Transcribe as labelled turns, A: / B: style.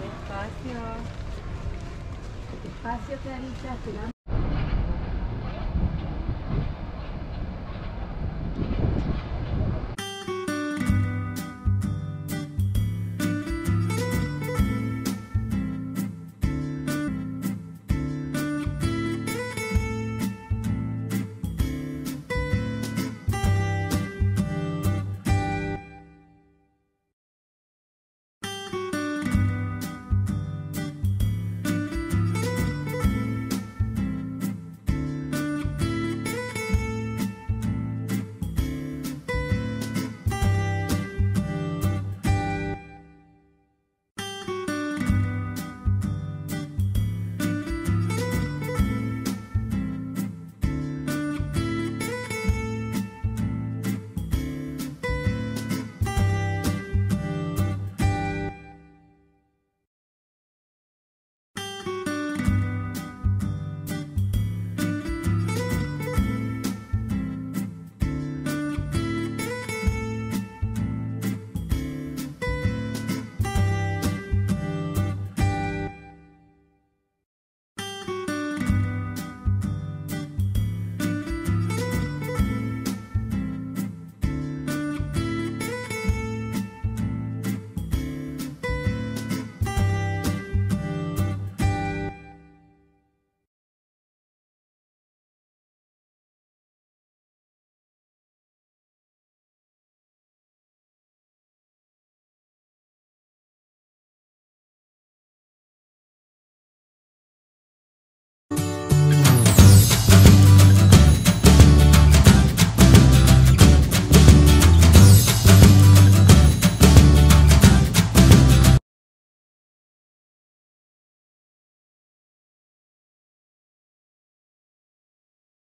A: Despacio. Despacio, Clarita.